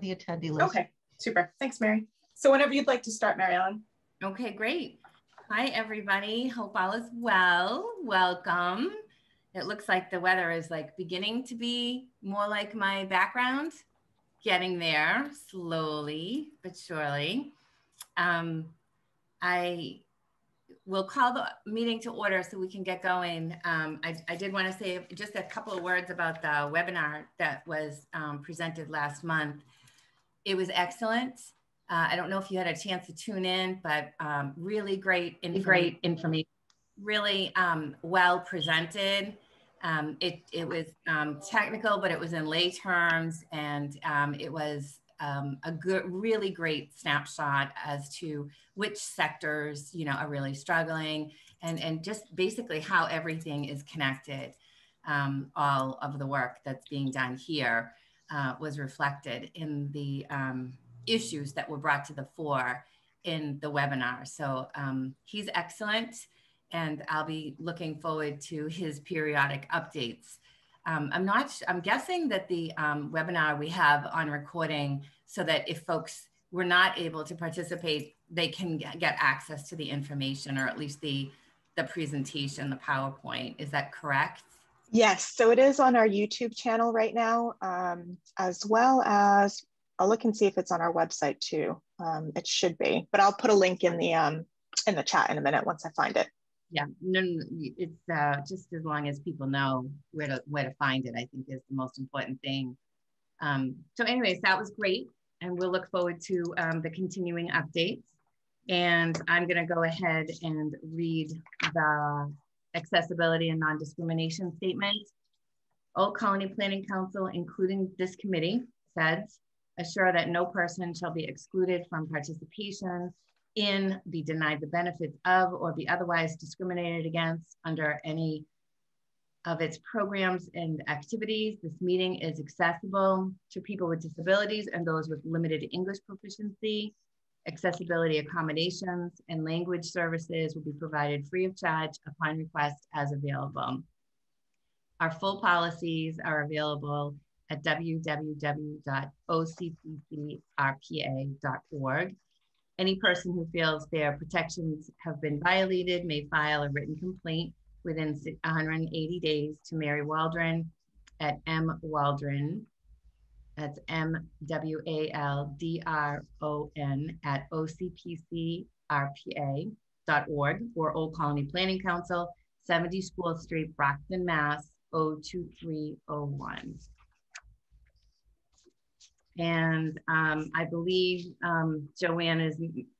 the attendee list. Okay, super. Thanks, Mary. So whenever you'd like to start, Mary Ellen. Okay, great. Hi, everybody. Hope all is well. Welcome. It looks like the weather is like beginning to be more like my background, getting there slowly but surely. Um, I will call the meeting to order so we can get going. Um, I, I, did want to say just a couple of words about the webinar that was um, presented last month. It was excellent. Uh, I don't know if you had a chance to tune in, but um, really great, information, great information, really um, well presented. Um, it, it was um, technical, but it was in lay terms, and um, it was um, a good, really great snapshot as to which sectors, you know, are really struggling, and and just basically how everything is connected. all of the work that's being done here uh, was reflected in the issues that were brought to the fore in the webinar. So um, he's excellent, and I'll be looking forward to his periodic updates. Um, I'm not, I'm guessing that the um, webinar we have on recording so that if folks were not able to participate, they can get access to the information or at least the, the presentation, the PowerPoint. Is that correct? Yes, so it is on our YouTube channel right now, um, as well as I'll look and see if it's on our website too. Um, it should be, but I'll put a link in the um, in the chat in a minute once I find it. Yeah, no, it's uh, just as long as people know where to where to find it. I think is the most important thing. Um, so, anyways, that was great, and we'll look forward to um, the continuing updates. And I'm going to go ahead and read the accessibility and non-discrimination statement. Old Colony Planning Council, including this committee, says assure that no person shall be excluded from participation in, be denied the benefits of, or be otherwise discriminated against under any of its programs and activities. This meeting is accessible to people with disabilities and those with limited English proficiency. Accessibility accommodations and language services will be provided free of charge upon request as available. Our full policies are available at www.ocpcrpa.org. Any person who feels their protections have been violated may file a written complaint within 180 days to Mary Waldron at M Waldron, that's M W A L D R O N at ocpcrpa.org or Old Colony Planning Council, 70 School Street, Brockton, Mass. 02301. And um, I believe um, Joanne is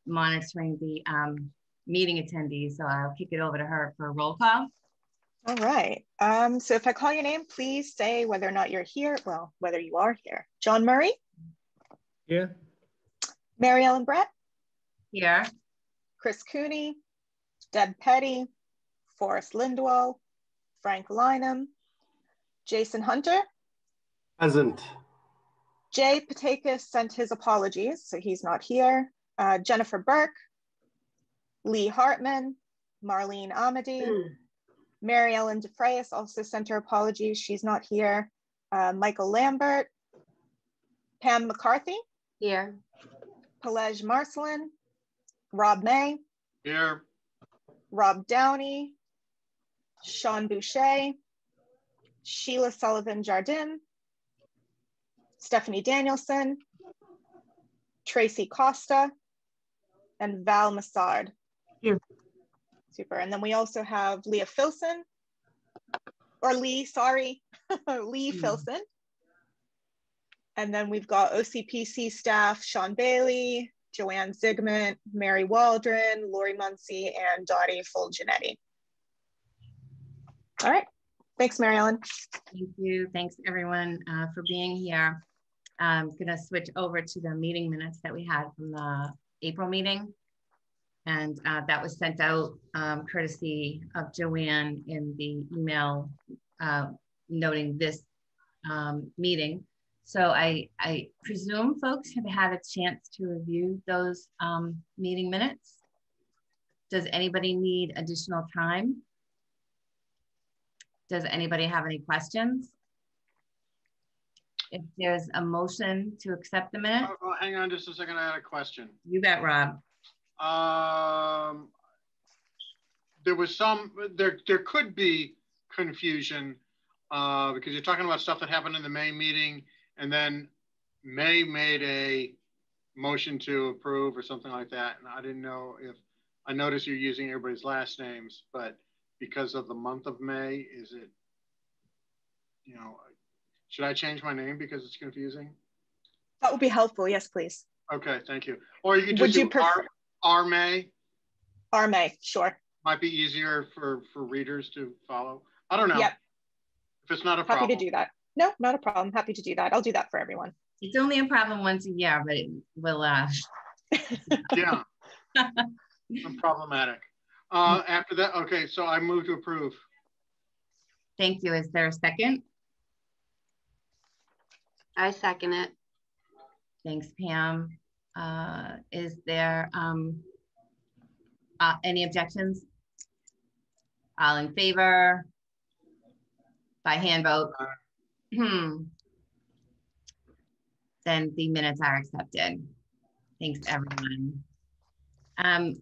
monitoring the um, meeting attendees, so I'll kick it over to her for a roll call. All right. Um, so if I call your name, please say whether or not you're here. Well, whether you are here. John Murray? Here. Mary Ellen Brett? Here. Chris Cooney? Deb Petty? Forrest Lindwall? Frank Lynham? Jason Hunter? Present. Jay Patakis sent his apologies, so he's not here. Uh, Jennifer Burke, Lee Hartman, Marlene Amity, mm. Mary Ellen DeFrayis also sent her apologies. She's not here. Uh, Michael Lambert, Pam McCarthy. Here. Pelej Marcelin, Rob May. Here. Rob Downey, Sean Boucher, Sheila Sullivan Jardin, Stephanie Danielson, Tracy Costa, and Val Massard. Here. Super. And then we also have Leah Filson, or Lee, sorry, Lee mm. Filson. And then we've got OCPC staff, Sean Bailey, Joanne Zigmund, Mary Waldron, Lori Muncie, and Dottie Fulginetti. All right. Thanks, Mary Ellen. Thank you. Thanks, everyone, uh, for being here. I'm going to switch over to the meeting minutes that we had from the April meeting. And uh, that was sent out um, courtesy of Joanne in the email uh, noting this um, meeting. So I, I, presume folks have had a chance to review those um, meeting minutes. Does anybody need additional time? Does anybody have any questions? if there's a motion to accept the minute. Oh, oh, hang on just a second. I had a question. You bet, Rob. Um, there was some, there, there could be confusion uh, because you're talking about stuff that happened in the May meeting and then May made a motion to approve or something like that. And I didn't know if, I noticed you're using everybody's last names, but because of the month of May, is it, you know, should I change my name because it's confusing? That would be helpful. Yes, please. Okay, thank you. Or you could just Would you prefer- R, May. R May. Sure. Might be easier for, for readers to follow. I don't know. Yep. If it's not a Happy problem. to do that. No, not a problem. Happy to do that. I'll do that for everyone. It's only a problem once a year, but it will, uh, Yeah. I'm Problematic. Uh, after that, okay, so I move to approve. thank you. Is there a second? I second it. Thanks, Pam. Uh, is there um, uh, any objections? All in favor? By hand vote? Hmm. Then the minutes are accepted. Thanks, everyone. Um,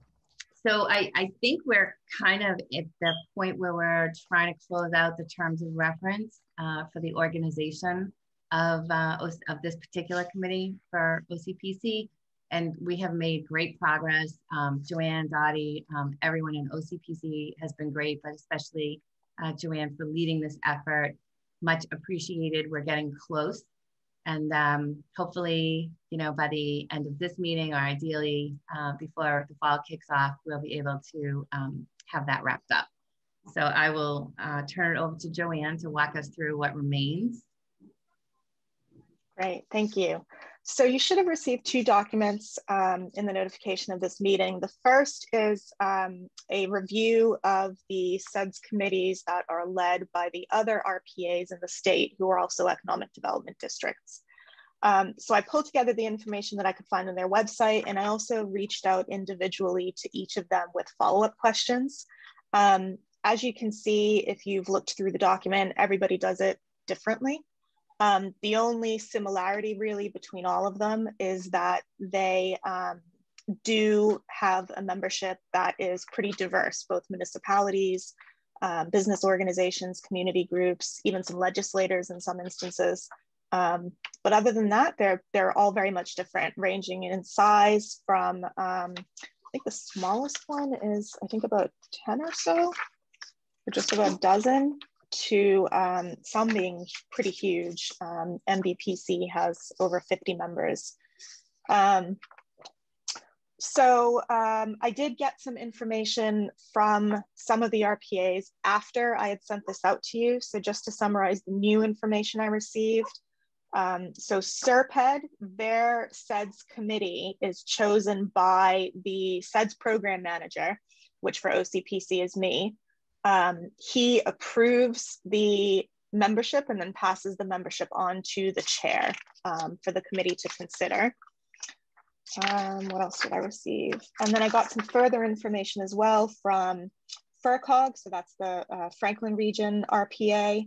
so I, I think we're kind of at the point where we're trying to close out the terms of reference uh, for the organization of, uh, of this particular committee for OCPC. And we have made great progress. Um, Joanne, Dottie, um, everyone in OCPC has been great, but especially uh, Joanne for leading this effort. Much appreciated. We're getting close. And um, hopefully, you know, by the end of this meeting or ideally uh, before the fall kicks off, we'll be able to um, have that wrapped up. So I will uh, turn it over to Joanne to walk us through what remains. Great, thank you. So you should have received two documents um, in the notification of this meeting. The first is um, a review of the CEDS committees that are led by the other RPAs in the state who are also economic development districts. Um, so I pulled together the information that I could find on their website and I also reached out individually to each of them with follow-up questions. Um, as you can see, if you've looked through the document, everybody does it differently. Um, the only similarity really between all of them is that they um, do have a membership that is pretty diverse, both municipalities, um, business organizations, community groups, even some legislators in some instances. Um, but other than that, they're, they're all very much different, ranging in size from, um, I think the smallest one is, I think about 10 or so, or just about a dozen to um, some being pretty huge. Um, MBPC has over 50 members. Um, so um, I did get some information from some of the RPAs after I had sent this out to you. So just to summarize the new information I received. Um, so SRPEDD, their CEDS committee is chosen by the CEDS program manager, which for OCPC is me. Um, he approves the membership and then passes the membership on to the chair um, for the committee to consider. Um, what else did I receive? And then I got some further information as well from FRCOG, so that's the uh, Franklin Region RPA.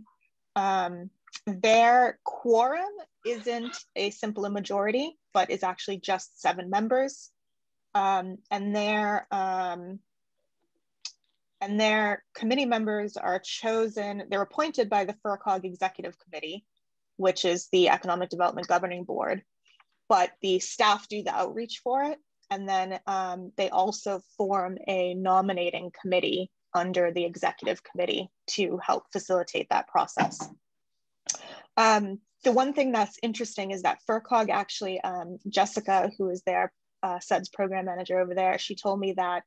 Um, their quorum isn't a simple majority, but is actually just seven members. Um, and their um, and their committee members are chosen, they're appointed by the FRCOG Executive Committee, which is the Economic Development Governing Board, but the staff do the outreach for it. And then um, they also form a nominating committee under the executive committee to help facilitate that process. Um, the one thing that's interesting is that FRCOG actually, um, Jessica, who is their uh, CEDS program manager over there, she told me that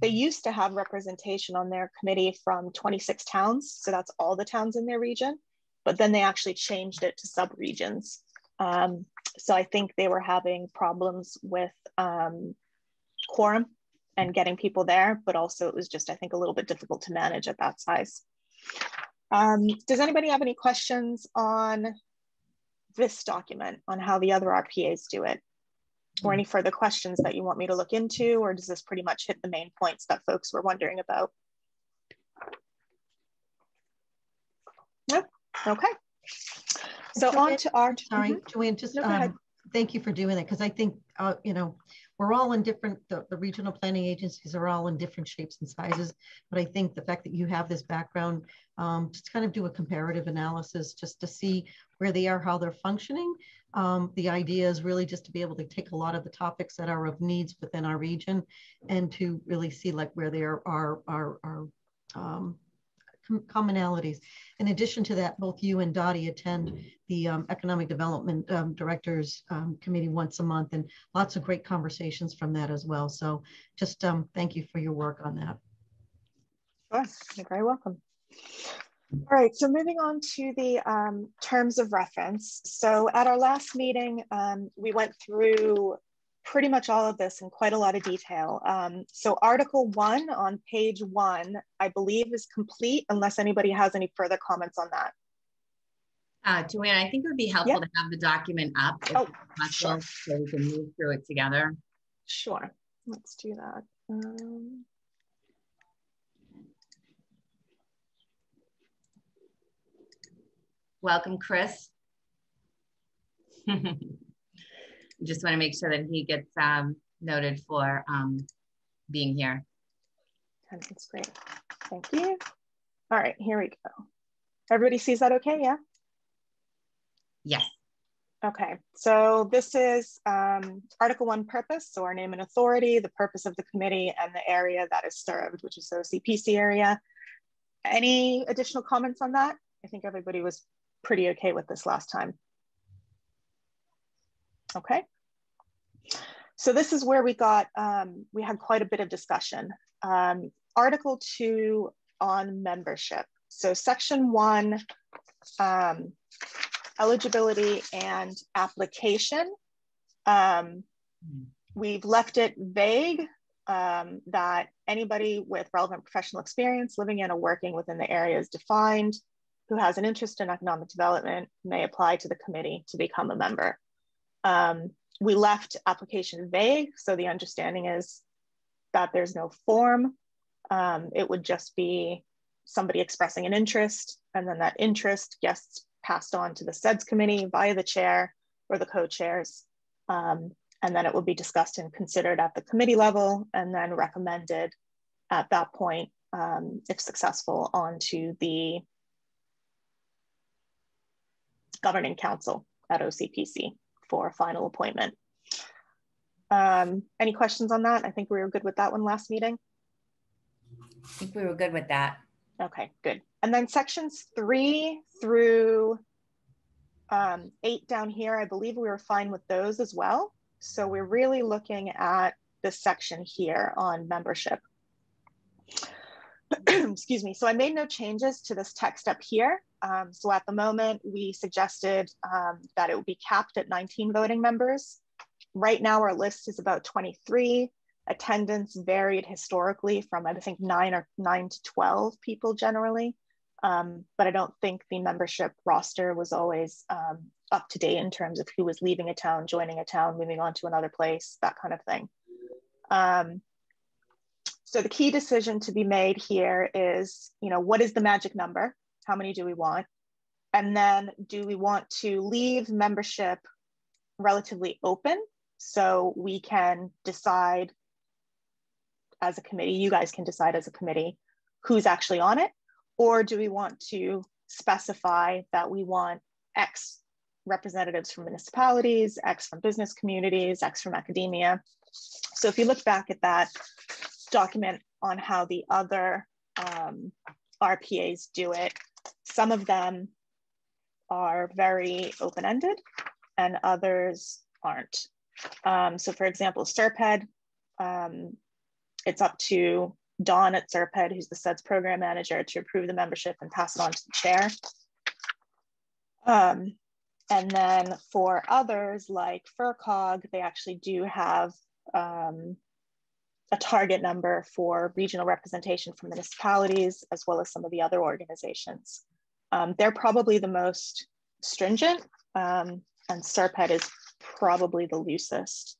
they used to have representation on their committee from 26 towns. So that's all the towns in their region, but then they actually changed it to sub-regions. Um, so I think they were having problems with um, quorum and getting people there, but also it was just, I think, a little bit difficult to manage at that size. Um, does anybody have any questions on this document, on how the other RPAs do it? Or any further questions that you want me to look into, or does this pretty much hit the main points that folks were wondering about? No? Okay. So Joanne, on to our, sorry, Mhm. Joanne, just No, um, thank you for doing that because I think, uh, you know, we're all in different, the, the regional planning agencies are all in different shapes and sizes. But I think the fact that you have this background, um, just kind of do a comparative analysis just to see where they are, how they're functioning. Um, the idea is really just to be able to take a lot of the topics that are of needs within our region and to really see like where they are, are, are um, com- commonalities. In addition to that, both you and Dottie attend the um, Economic Development um, Directors um, Committee once a month, and lots of great conversations from that as well. So just um, thank you for your work on that. Sure, you're very welcome. All right, so moving on to the um, terms of reference. So at our last meeting, um, we went through pretty much all of this in quite a lot of detail. Um, so Article 1 on page 1, I believe is complete unless anybody has any further comments on that. Uh, Joanne, I think it would be helpful to have the document up if Oh, possible, so we can move through it together. Sure, let's do that. Um, Welcome, Chris. Just want to make sure that he gets um, noted for um, being here. That's great. Thank you. All right, here we go. Everybody sees that okay, yeah? Yes. Okay, so this is um, Article 1 purpose, so our name and authority, the purpose of the committee, and the area that is served, which is the OCPC area. Any additional comments on that? I think everybody was pretty okay with this last time. Okay. So this is where we got, um, we had quite a bit of discussion. Um, Article 2 on membership. So Section 1, um, eligibility and application. Um, we've left it vague um, that anybody with relevant professional experience living in or working within the areas defined who has an interest in economic development may apply to the committee to become a member. Um, we left application vague, so the understanding is that there's no form. Um, it would just be somebody expressing an interest, and then that interest gets passed on to the CEDS committee via the chair or the co-chairs. Um, and then it will be discussed and considered at the committee level and then recommended at that point, um, if successful, onto the governing council at OCPC for a final appointment. Um, any questions on that? I think we were good with that one last meeting. I think we were good with that. Okay, good. And then sections three through um, eight down here, I believe we were fine with those as well. So we're really looking at this section here on membership. Excuse me. So I made no changes to this text up here. Um, so at the moment, we suggested um, that it would be capped at 19 voting members. Right now, our list is about 23. Attendance varied historically from, I think, nine or nine to 12 people generally. Um, but I don't think the membership roster was always um, up to date in terms of who was leaving a town, joining a town, moving on to another place, that kind of thing. Um, so the key decision to be made here is, you know, what is the magic number? How many do we want? And then do we want to leave membership relatively open so we can decide as a committee, you guys can decide as a committee who's actually on it? Or do we want to specify that we want X representatives from municipalities, X from business communities, X from academia? So if you look back at that document on how the other um, RPAs do it, some of them are very open-ended and others aren't. Um, so for example, SRPEDD, um, it's up to Don at SRPEDD, who's the CEDS program manager, to approve the membership and pass it on to the chair. Um, and then for others like FRCOG, they actually do have um, a target number for regional representation from municipalities, as well as some of the other organizations. Um, they're probably the most stringent, um, and SRPEDD is probably the loosest.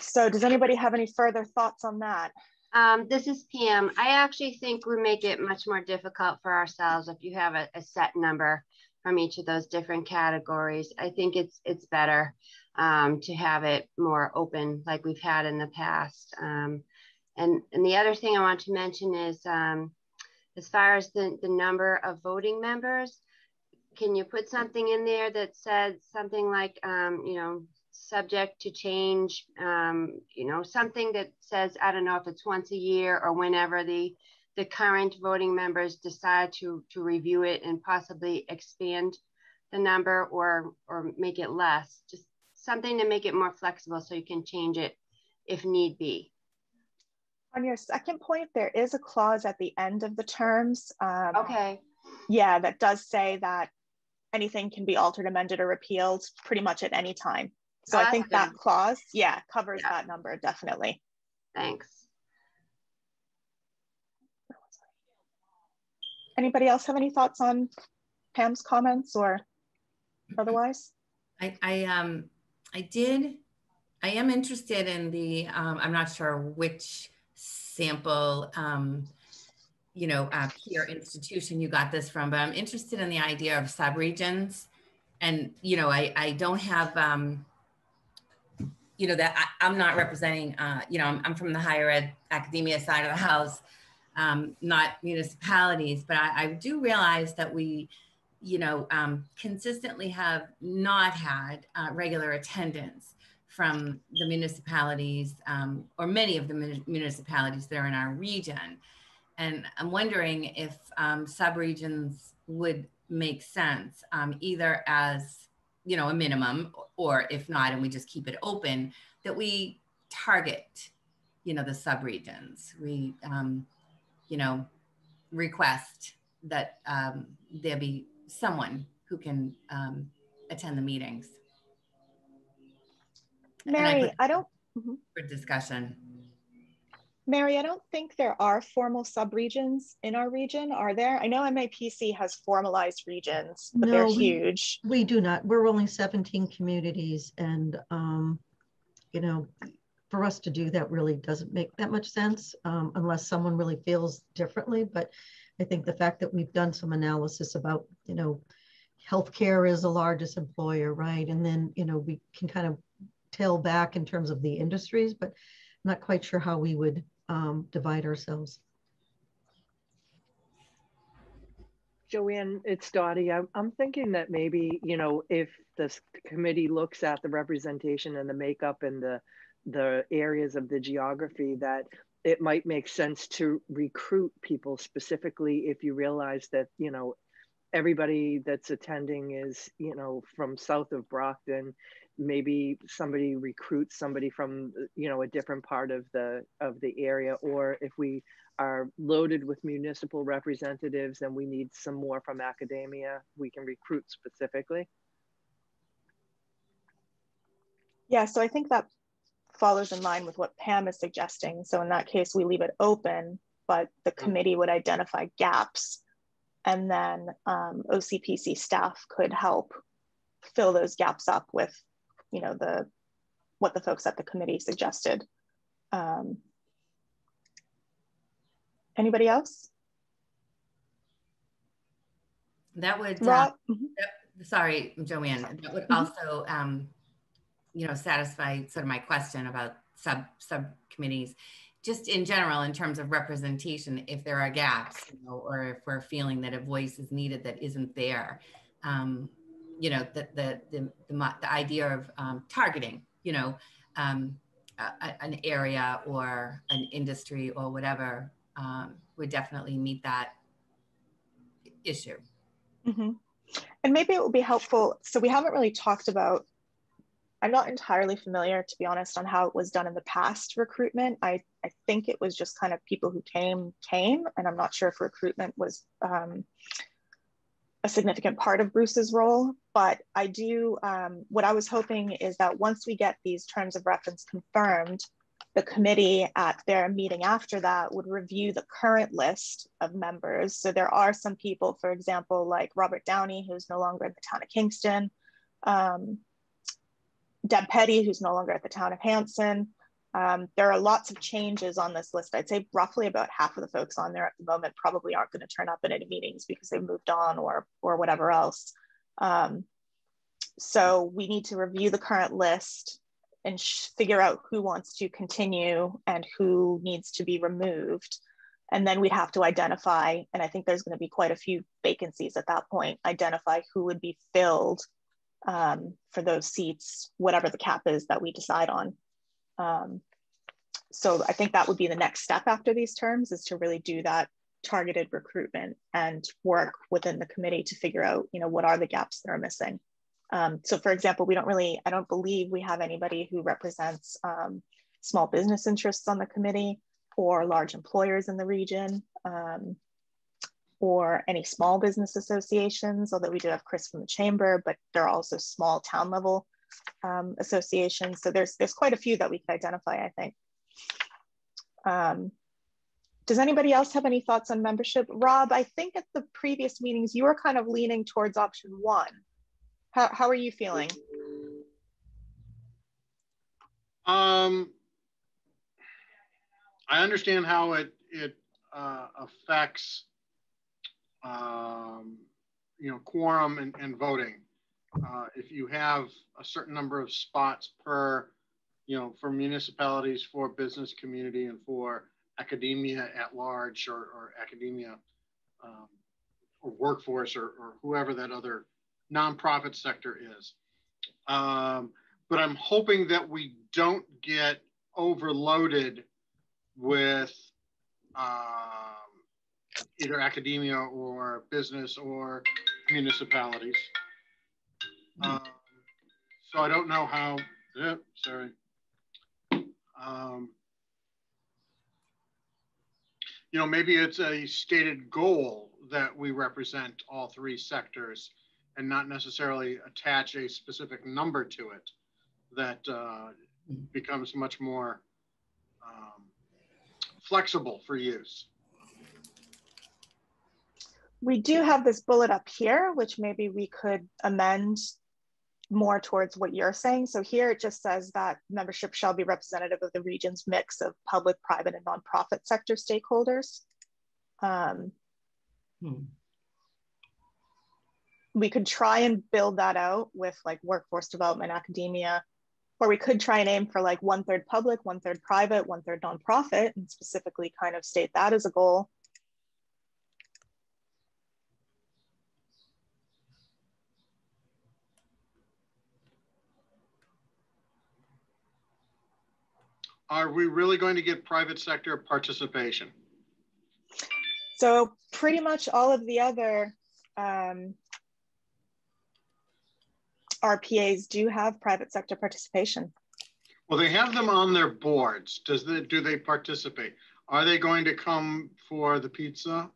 So does anybody have any further thoughts on that? Um, this is Pam. I actually think we make it much more difficult for ourselves if you have a, a set number from each of those different categories. I think it's it's better um, to have it more open like we've had in the past. Um, and, and the other thing I want to mention is um, as far as the, the number of voting members, can you put something in there that said something like, um, you know, subject to change, um, you know, something that says, I don't know if it's once a year or whenever the, the current voting members decide to, to review it and possibly expand the number or, or make it less, just something to make it more flexible so you can change it if need be. On your second point, there is a clause at the end of the terms. Um, okay. Yeah, that does say that anything can be altered, amended, or repealed pretty much at any time. So I think that clause, yeah, covers yeah. that number definitely. Thanks. Anybody else have any thoughts on Pam's comments or otherwise? I, I um I did I am interested in the um, I'm not sure which sample um, you know peer institution you got this from, but I'm interested in the idea of subregions. And you know, I I don't have um, you know that I, am not representing uh, you know I'm, I'm, from the higher ed academia side of the house um, not municipalities but I, I, do realize that we you know um, consistently have not had uh, regular attendance from the municipalities um, or many of the municipalities that are in our region. And i'm wondering if um, subregions would make sense um, either as you know a minimum or if not and we just keep it open that we target you know the subregions. We um, you know request that um, there be someone who can um, attend the meetings mary I, I, don't mm-hmm. for discussion Mary, I don't think there are formal subregions in our region, are there? I know MAPC has formalized regions, but no, they're we, huge. We do not. We're only 17 communities, and um, you know, for us to do that really doesn't make that much sense um, unless someone really feels differently. But I think the fact that we've done some analysis about, you know, healthcare is the largest employer, right? And then, you know, we can kind of tail back in terms of the industries, but I'm not quite sure how we would um, divide ourselves. Joanne, it's Dottie. I'm, I'm thinking that maybe, you know, if this committee looks at the representation and the makeup and the, the areas of the geography, that it might make sense to recruit people specifically if you realize that, you know, everybody that's attending is, you know, from south of Brockton maybe somebody recruits somebody from you know a different part of the of the area or if we are loaded with municipal representatives and we need some more from academia we can recruit specifically yeah so i think that follows in line with what pam is suggesting so in that case we leave it open but the mm-hmm. committee would identify gaps and then um, ocpc staff could help fill those gaps up with you know, the what the folks at the committee suggested. Um, anybody else? That would, uh, mm-hmm. that, sorry, Joanne, that would mm-hmm. also, um, you know, satisfy sort of my question about sub subcommittees, just in general, in terms of representation, if there are gaps, you know, or if we're feeling that a voice is needed that isn't there. Um, you know, the, the, the, the, idea of um, targeting, you know, um, a, an area or an industry or whatever um, would definitely meet that issue. Mm-hmm. And maybe it would be helpful. So we haven't really talked about, I'm not entirely familiar, to be honest, on how it was done in the past recruitment. I, I think it was just kind of people who came, came, and I'm not sure if recruitment was um, a significant part of Bruce's role, but I do, um, what I was hoping is that once we get these terms of reference confirmed, the committee at their meeting after that would review the current list of members. So there are some people, for example, like Robert Downey, who's no longer in the town of Kingston, um, Deb Petty, who's no longer at the town of Hanson, Um, there are lots of changes on this list. I'd say roughly about half of the folks on there at the moment probably aren't going to turn up in any meetings because they've moved on or or whatever else. Um, so we need to review the current list and figure out who wants to continue and who needs to be removed. And then we'd have to identify, and I think there's going to be quite a few vacancies at that point, identify who would be filled um, for those seats, whatever the cap is that we decide on. Um, so I think that would be the next step after these terms is to really do that targeted recruitment and work within the committee to figure out, you know, what are the gaps that are missing. Um, so for example, we don't really, I don't believe we have anybody who represents um, small business interests on the committee or large employers in the region um, or any small business associations, although we do have Chris from the chamber, but there are also small town level um, associations. So there's, there's quite a few that we could identify, I think. Um, does anybody else have any thoughts on membership? Rob, I think at the previous meetings, you were kind of leaning towards option one. How, how are you feeling? Um, I understand how it, it uh, affects, um, you know, quorum and, and voting. Uh, if you have a certain number of spots per, you know, for municipalities, for business community, and for academia at large, or, or academia, um, or workforce, or, or whoever that other nonprofit sector is. Um, but I'm hoping that we don't get overloaded with um, either academia or business or municipalities. Um, so I don't know how, yeah, sorry. Um, you know, maybe it's a stated goal that we represent all three sectors and not necessarily attach a specific number to it that uh, becomes much more um, flexible for use. We do have this bullet up here, which maybe we could amend more towards what you're saying. So here it just says that membership shall be representative of the region's mix of public, private, and nonprofit sector stakeholders. Um, hmm we could try and build that out with like workforce development academia or we could try and aim for like one third public one third private one third nonprofit and specifically kind of state that as a goal Are we really going to get private sector participation? So pretty much all of the other um, RPAs do have private sector participation. Well, they have them on their boards. Does they, do they participate? Are they going to come for the pizza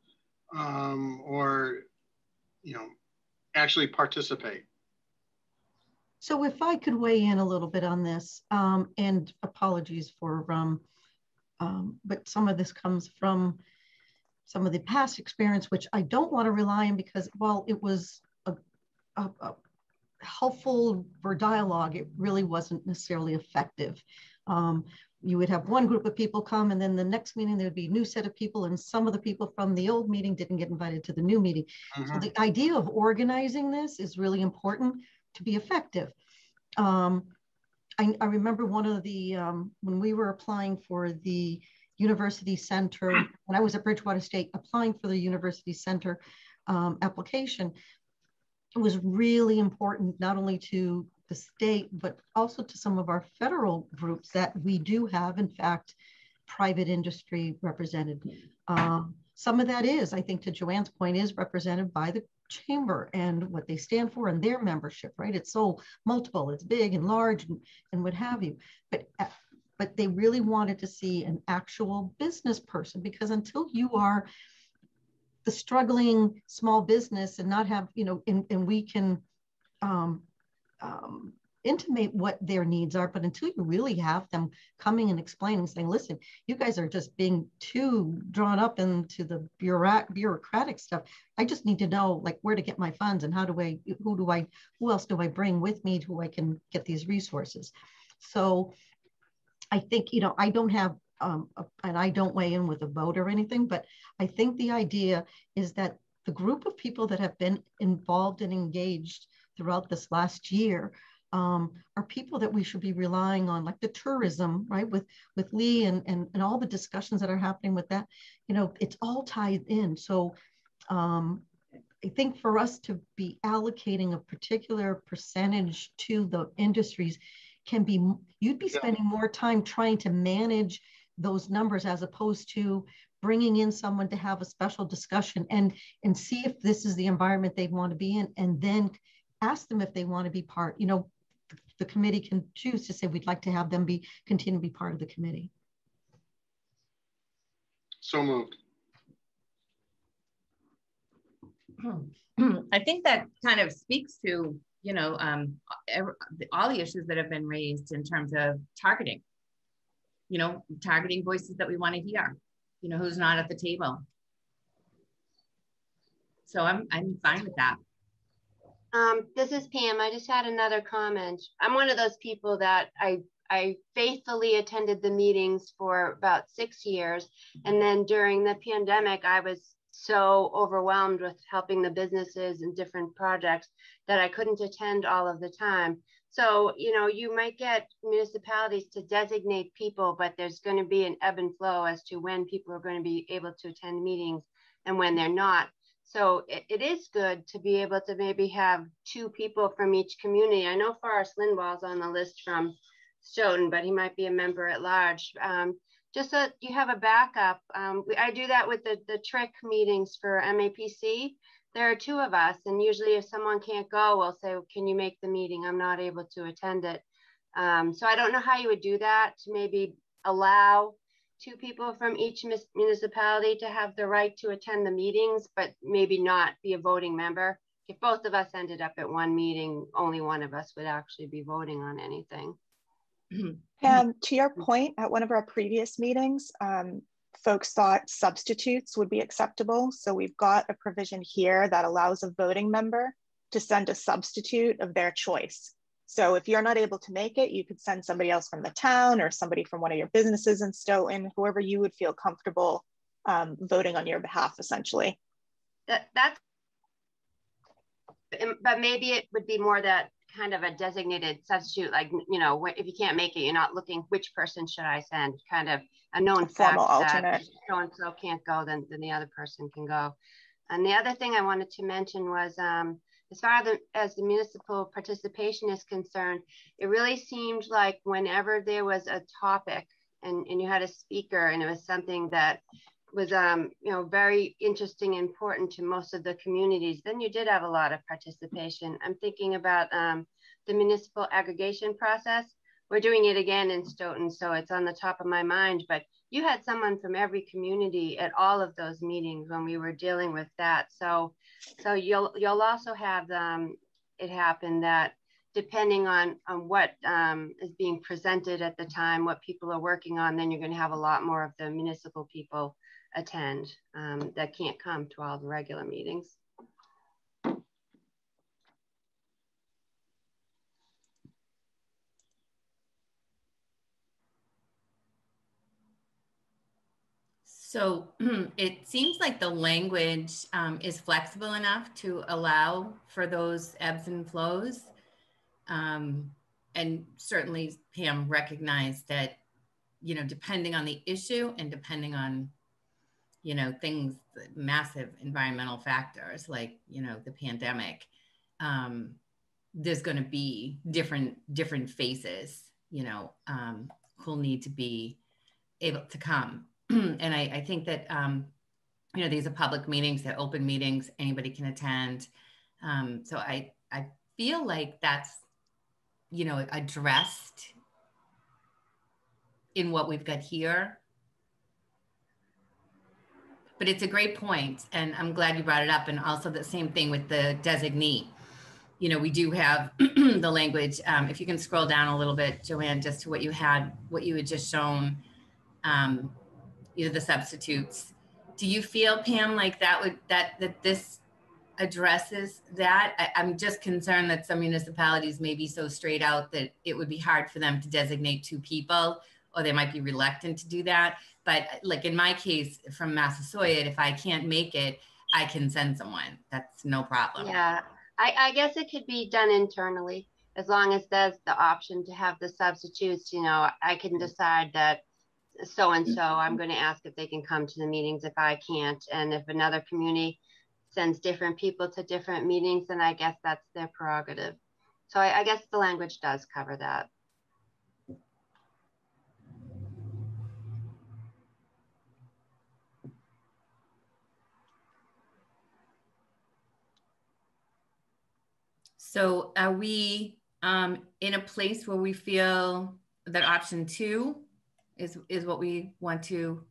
um, or, you know, actually participate? So if I could weigh in a little bit on this, um, and apologies for, um, um, but some of this comes from some of the past experience, which I don't want to rely on because while it was a, a, a helpful for dialogue, it really wasn't necessarily effective. Um, you would have one group of people come and then the next meeting there would be a new set of people and some of the people from the old meeting didn't get invited to the new meeting. Mm-hmm. So the idea of organizing this is really important to be effective. Um, I, I, remember one of the, um, when we were applying for the university center, when I was at Bridgewater State applying for the university center um, application, it was really important not only to the state, but also to some of our federal groups that we do have, in fact, private industry represented. Um, some of that is, I think, to Joanne's point, is represented by the chamber and what they stand for and their membership, right? It's so multiple, it's big and large and, and what have you. But but they really wanted to see an actual business person because until you are the struggling small business and not have, you know, and, and we can um, um, intimate what their needs are, but until you really have them coming and explaining, saying, listen, you guys are just being too drawn up into the bureaucratic, stuff. I just need to know like where to get my funds and how do I, who do I, who else do I bring with me who I can get these resources. So I think, you know, I don't have, um, and I don't weigh in with a vote or anything, but I think the idea is that the group of people that have been involved and engaged throughout this last year um, are people that we should be relying on, like the tourism, right? With with Lee and, and and all the discussions that are happening with that, you know, it's all tied in. So um, I think for us to be allocating a particular percentage to the industries can be you'd be spending more time trying to manage those numbers as opposed to bringing in someone to have a special discussion and and see if this is the environment they want to be in and then ask them if they want to be part you know the committee can choose to say we'd like to have them be continue to be part of the committee. So moved. I think that kind of speaks to, you know, um, all the issues that have been raised in terms of targeting, you know, targeting voices that we want to hear, you know, who's not at the table. So I'm, I'm fine with that. Um, this is Pam. I just had another comment. I'm one of those people that I I faithfully attended the meetings for about six years, and then during the pandemic, I was so overwhelmed with helping the businesses and different projects that I couldn't attend all of the time. So, you know, you might get municipalities to designate people, but there's going to be an ebb and flow as to when people are going to be able to attend meetings and when they're not. So it, it is good to be able to maybe have two people from each community. I know Forrest Lindwall's on the list from Stoughton, but he might be a member at large. Um, just so you have a backup. Um, I do that with the, the TRIC meetings for MAPC. There are two of us, and usually if someone can't go, we'll say, can you make the meeting? I'm not able to attend it. Um, so I don't know how you would do that to maybe allow two people from each municipality to have the right to attend the meetings, but maybe not be a voting member. If both of us ended up at one meeting, only one of us would actually be voting on anything. And to your point, at one of our previous meetings, um, folks thought substitutes would be acceptable. So we've got a provision here that allows a voting member to send a substitute of their choice. So if you're not able to make it, you could send somebody else from the town or somebody from one of your businesses in Stoughton, whoever you would feel comfortable um, voting on your behalf, essentially. That, that's, but maybe it would be more that kind of a designated substitute, like, you know, if you can't make it, you're not looking, which person should I send? Kind of a known a formal alternate. so-and-so can't go, then, then the other person can go. And the other thing I wanted to mention was um, as far as the municipal participation is concerned, it really seemed like whenever there was a topic and, and you had a speaker and it was something that was um, you know very interesting and important to most of the communities, then you did have a lot of participation. I'm thinking about um, the municipal aggregation process. We're doing it again in Stoughton, so it's on the top of my mind. But you had someone from every community at all of those meetings when we were dealing with that. So so you'll you'll also have um, it happen that depending on, on what um, is being presented at the time, what people are working on, then you're going to have a lot more of the municipal people attend um, that can't come to all the regular meetings. So it seems like the language um, is flexible enough to allow for those ebbs and flows. Um, and certainly Pam recognized that, you know, depending on the issue and depending on, you know, things, massive environmental factors like, you know, the pandemic, um, there's going to be different, different faces, you know, um, who'll need to be able to come and I, I, think that um, you know these are public meetings, they're open meetings, anybody can attend. Um, so I I feel like that's you know addressed in what we've got here. But it's a great point, and I'm glad you brought it up. And also the same thing with the designee. You know, we do have the language. Um, if you can scroll down a little bit, Joanne, just to what you had, what you had just shown. Um, you know, the substitutes. Do you feel, Pam, like that would that that this addresses that? I, I'm just concerned that some municipalities may be so straight out that it would be hard for them to designate two people, or they might be reluctant to do that. But like in my case from Massasoit, if I can't make it, I can send someone. That's no problem. Yeah, I, I guess it could be done internally as long as there's the option to have the substitutes. You know, I can decide that so and so I'm going to ask if they can come to the meetings if I can't, and if another community sends different people to different meetings, then I guess that's their prerogative. So I, I guess the language does cover that. So are we um, in a place where we feel that option two is, is what we want to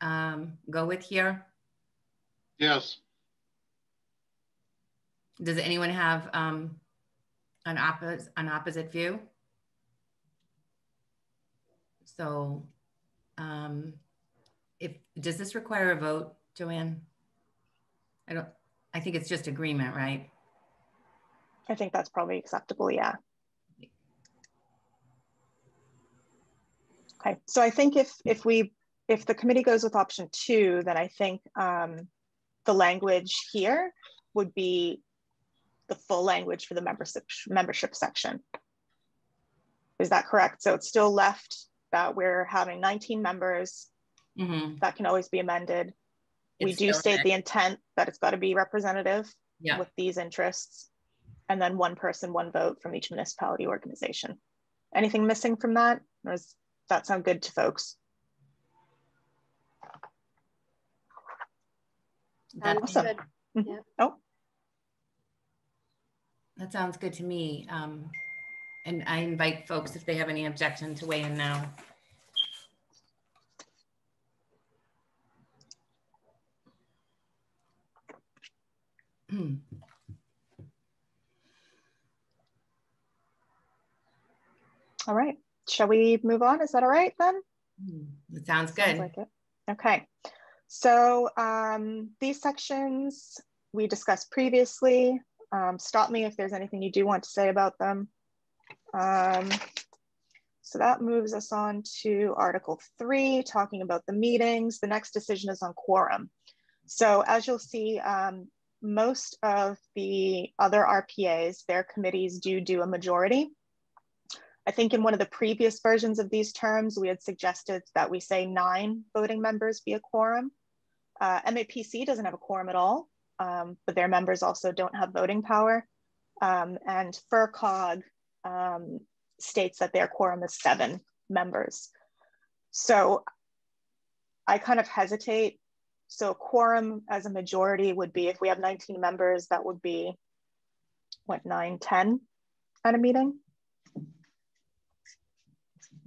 um, go with here? Yes. Does anyone have um, an opposite an opposite view? So, um, if does this require a vote, Joanne? I don't. I think it's just agreement, right? I think that's probably acceptable. Yeah. Okay. So I think if if we if the committee goes with option two, then I think um, the language here would be the full language for the membership membership section. Is that correct? So it's still left that we're having 19 members. Mm -hmm. That can always be amended. It's we do state there. the intent that it's got to be representative yeah. with these interests, and then one person, one vote from each municipality organization. Anything missing from that? Or does that sound good to folks? That's awesome. Good. Mm-hmm. Yeah. Oh, that sounds good to me. Um, and I invite folks if they have any objection to weigh in now. all right. Shall we move on? Is that all right then? It sounds good. Sounds like it. Okay. So um, these sections we discussed previously. Um, stop me if there's anything you do want to say about them. Um, so that moves us on to Article 3, talking about the meetings. The next decision is on quorum. So as you'll see, um, most of the other RPAs, their committees do do a majority. I think in one of the previous versions of these terms, we had suggested that we say nine voting members be a quorum. Uh, MAPC doesn't have a quorum at all um, but their members also don't have voting power. Um, and FRCOG um, states that their quorum is seven members. So I kind of hesitate. So quorum as a majority would be if we have 19 members, that would be what, nine, 10 at a meeting?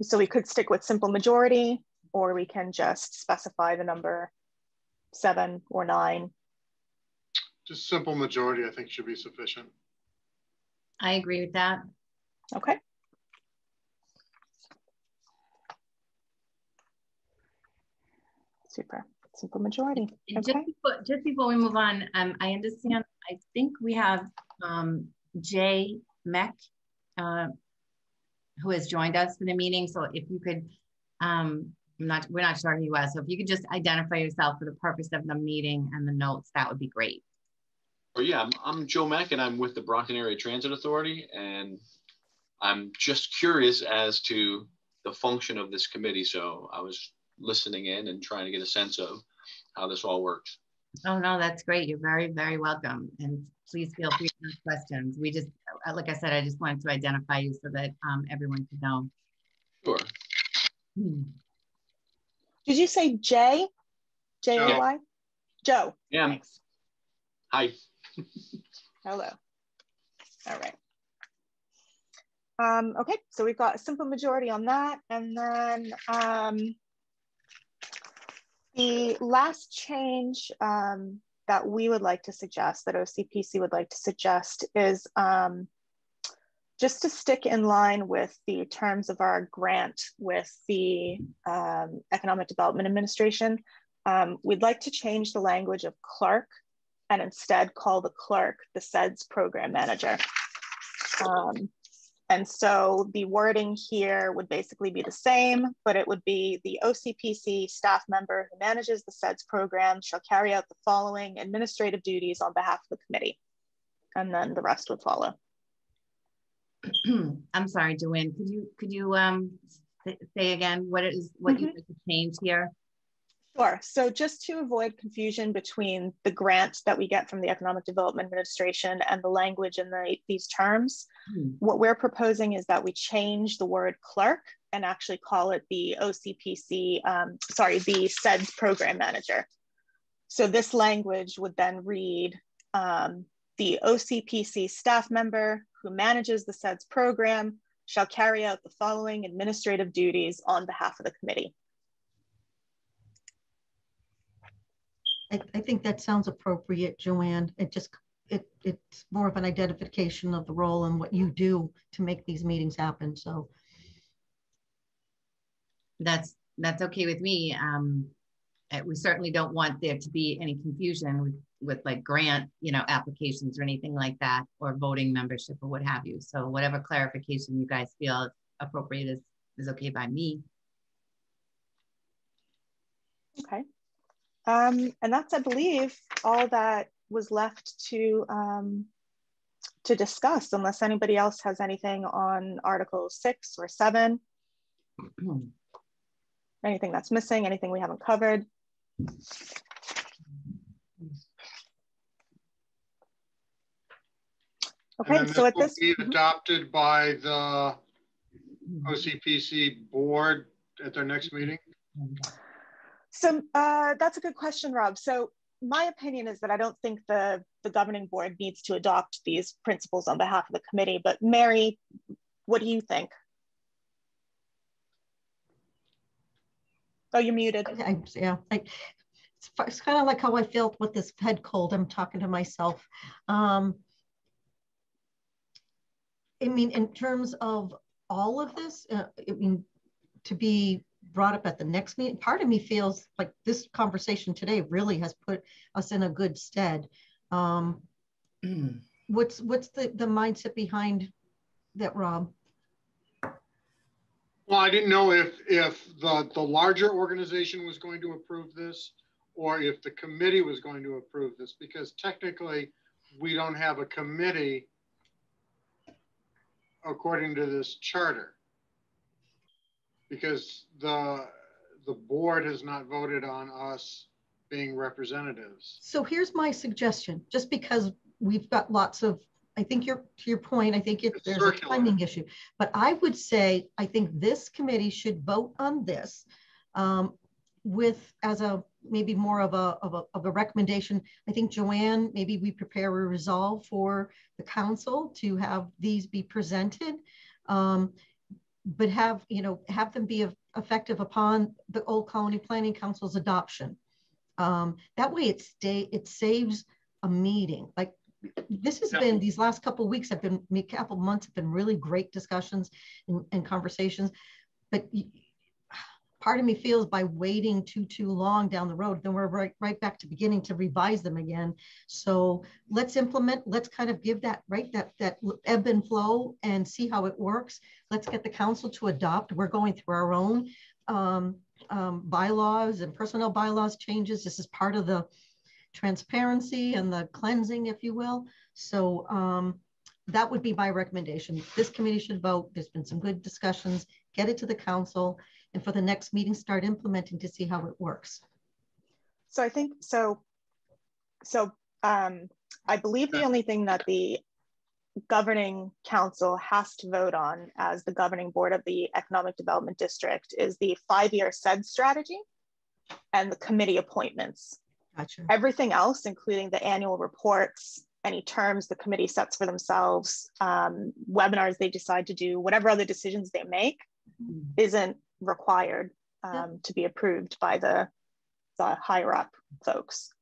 So we could stick with simple majority, or we can just specify the number seven or nine just simple majority, I think should be sufficient. I agree with that. Okay. Super. Simple majority. Okay. Just, before, just before we move on, um, I understand, I think we have um, Jay Meck, uh, who has joined us for the meeting. So if you could, um, I'm not, we're not starting US. So if you could just identify yourself for the purpose of the meeting and the notes, that would be great. Or yeah, I'm, I'm Joe Mack and I'm with the Brockton Area Transit Authority. And I'm just curious as to the function of this committee. So I was listening in and trying to get a sense of how this all works. Oh, no, that's great. You're very, very welcome. And please feel free to ask questions. We just, like I said, I just wanted to identify you so that um, everyone could know. Sure. Hmm. Did you say J? J A Y? Joe. Yeah. Thanks. Hi. Hello. All right. Um, okay, so we've got a simple majority on that. And then um, the last change um, that we would like to suggest, that OCPC would like to suggest is um, just to stick in line with the terms of our grant with the um, Economic Development Administration. Um, we'd like to change the language of clerk and instead call the clerk the CEDS program manager. Um, And so the wording here would basically be the same, but it would be the OCPC staff member who manages the CEDS program shall carry out the following administrative duties on behalf of the committee. And then the rest would follow. I'm sorry, Joanne, could you could you um say again what it is what mm -hmm. you mm-hmm. like to change here? Sure. So just to avoid confusion between the grant that we get from the Economic Development Administration and the language in the, these terms, hmm. what we're proposing is that we change the word clerk and actually call it the OCPC, um, sorry, the CEDS program manager. So this language would then read um, the OCPC staff member who manages the CEDS program shall carry out the following administrative duties on behalf of the committee. I, I think that sounds appropriate, Joanne. It just it it's more of an identification of the role and what you do to make these meetings happen. So that's that's okay with me. Um, we certainly don't want there to be any confusion with, with like grant, you know, applications or anything like that, or voting membership or what have you. So whatever clarification you guys feel appropriate is is okay by me. Okay. Um, and that's, I believe, all that was left to um, to discuss, unless anybody else has anything on Article six or seven. anything that's missing, anything we haven't covered. Okay, so at this be mm-hmm. adopted by the OCPC board at their next meeting. So uh, that's a good question, Rob. So my opinion is that I don't think the, the governing board needs to adopt these principles on behalf of the committee, but Mary, what do you think? Oh, you're muted. I, yeah, I, it's, it's kind of like how I felt with this head cold. I'm talking to myself. Um, I mean, in terms of all of this, uh, I mean, to be brought up at the next meeting, part of me feels like this conversation today really has put us in a good stead. Um, mm. What's what's the the mindset behind that, Rob? Well, I didn't know if if the the larger organization was going to approve this, or if the committee was going to approve this, because technically we don't have a committee according to this charter because the the board has not voted on us being representatives. So here's my suggestion, just because we've got lots of, I think you're to your point, I think it, there's circular. a timing issue, but I would say, I think this committee should vote on this um, with as a maybe more of a, of a, of a recommendation. I think Joanne, maybe we prepare a resolve for the council to have these be presented. Um, but have you know have them be effective upon the Old Colony Planning Council's adoption. Um, that way, it stay it saves a meeting. Like this has yeah. been these last couple of weeks have been a couple months have been really great discussions and, and conversations, but part of me feels by waiting too too long down the road then we're right, right back to beginning to revise them again. So let's implement let's kind of give that right that that ebb and flow and see how it works. Let's get the council to adopt. We're going through our own um, um, bylaws and personnel bylaws changes. This is part of the transparency and the cleansing if you will so um, that would be my recommendation this committee should vote there's been some good discussions get it to the council and for the next meeting start implementing to see how it works. So I think so. So um, I believe the only thing that the governing council has to vote on as the governing board of the economic development district is the five-year CEDS strategy and the committee appointments. Gotcha. Everything else, including the annual reports, any terms the committee sets for themselves, um, webinars they decide to do, whatever other decisions they make, mm -hmm. isn't required um, yeah. to be approved by the, the higher up folks.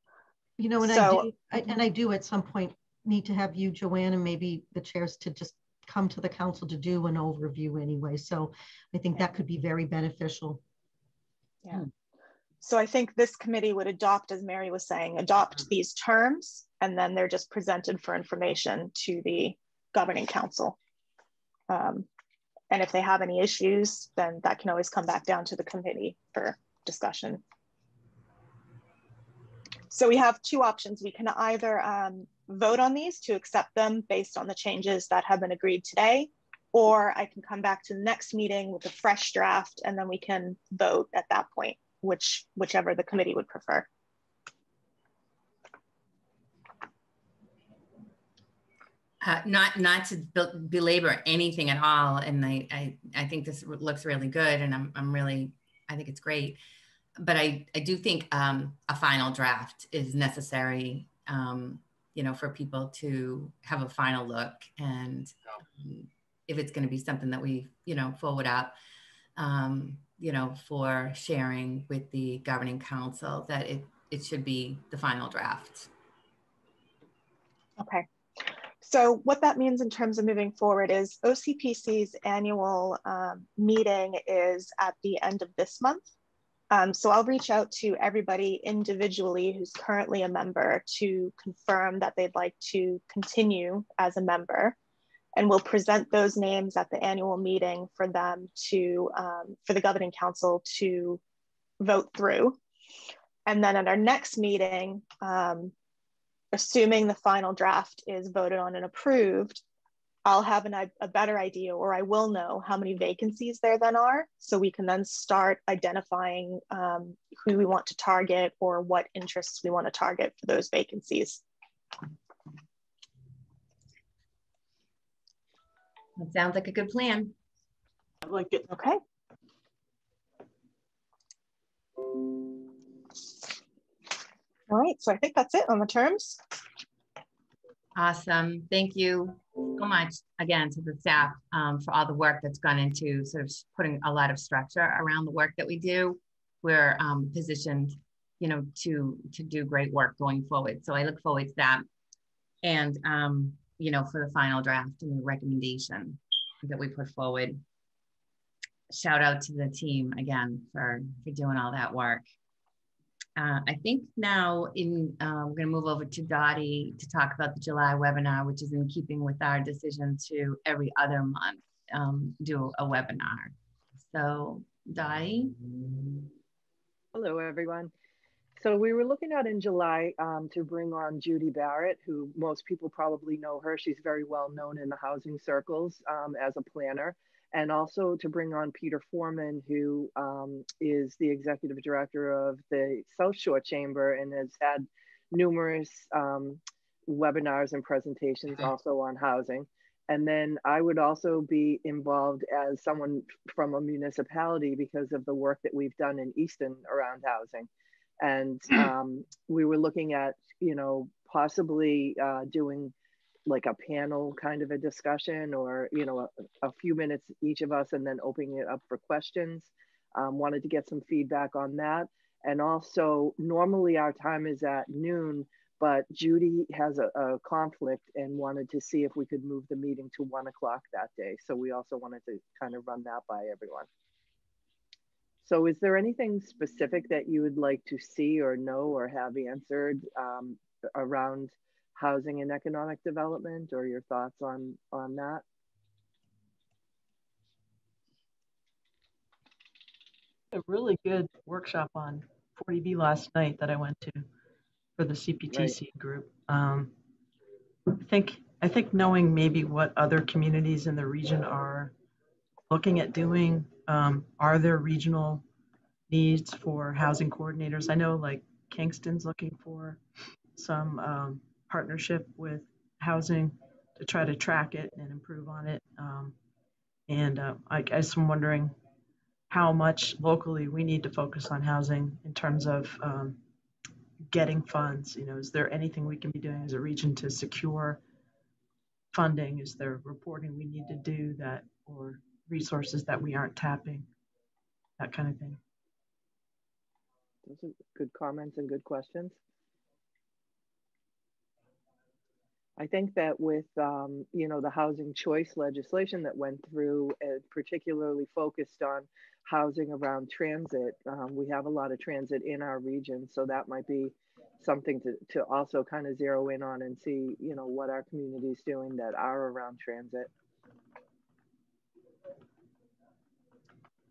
You know, and so, I do, I, and I do at some point need to have you, Joanne, and maybe the chairs to just come to the council to do an overview anyway. So I think that could be very beneficial. Yeah. So I think this committee would adopt, as Mary was saying, adopt mm-hmm. these terms, and then they're just presented for information to the governing council. Um, and if they have any issues, then that can always come back down to the committee for discussion. So we have two options. We can either um, vote on these to accept them based on the changes that have been agreed today, or I can come back to the next meeting with a fresh draft and then we can vote at that point, which whichever the committee would prefer. Uh, not not to belabor anything at all, and I, I I think this looks really good, and I'm I'm really I think it's great, but I I do think um, a final draft is necessary, um, you know, for people to have a final look, and um, if it's going to be something that we you know forward up, um, you know, for sharing with the governing council, that it it should be the final draft. Okay. So what that means in terms of moving forward is OCPC's annual um, meeting is at the end of this month. Um, so I'll reach out to everybody individually who's currently a member to confirm that they'd like to continue as a member. And we'll present those names at the annual meeting for them to, um, for the governing council to vote through. And then at our next meeting, um, assuming the final draft is voted on and approved, I'll have an, a better idea or I will know how many vacancies there then are. So we can then start identifying um, who we want to target or what interests we want to target for those vacancies. That sounds like a good plan. I like it. Okay. All right, so I think that's it on the terms. Awesome. Thank you so much again to the staff um, for all the work that's gone into sort of putting a lot of structure around the work that we do. We're um, positioned, you know, to to do great work going forward. So I look forward to that. And um, you know, for the final draft and the recommendation that we put forward. Shout out to the team again for for doing all that work. Uh, I think now in, uh, we're going to move over to Dottie to talk about the July webinar, which is in keeping with our decision to every other month um, do a webinar. So Dottie. Hello, everyone. So we were looking at in July um, to bring on Judy Barrett, who most people probably know her. She's very well known in the housing circles um, as a planner and also to bring on Peter Forman, who um, is the executive director of the South Shore Chamber and has had numerous um, webinars and presentations also on housing. And then I would also be involved as someone from a municipality because of the work that we've done in Easton around housing. And um, we were looking at, you know, possibly uh, doing like a panel kind of a discussion or you know a, a, few minutes each of us and then opening it up for questions. Um, wanted to get some feedback on that. And also normally our time is at noon but judy has a, a conflict and wanted to see if we could move the meeting to one o'clock that day. So we also wanted to kind of run that by everyone so is there anything specific that you would like to see or know or have answered um, around housing and economic development or your thoughts on, on that? A really good workshop on 40B last night that I went to for the CPTC right. group. Um, I think I think knowing maybe what other communities in the region are looking at doing. Um, are there regional needs for housing coordinators? I know like Kingston's looking for some um, partnership with housing to try to track it and improve on it. Um, and uh, I guess I'm wondering how much locally we need to focus on housing in terms of um, getting funds. You know, is there anything we can be doing as a region to secure funding? Is there reporting we need to do that or resources that we aren't tapping? That kind of thing. Those are good comments and good questions. I think that with um, you know the housing choice legislation that went through, and particularly focused on housing around transit, um, we have a lot of transit in our region, so that might be something to, to also kind of zero in on and see you know what our community is doing that are around transit.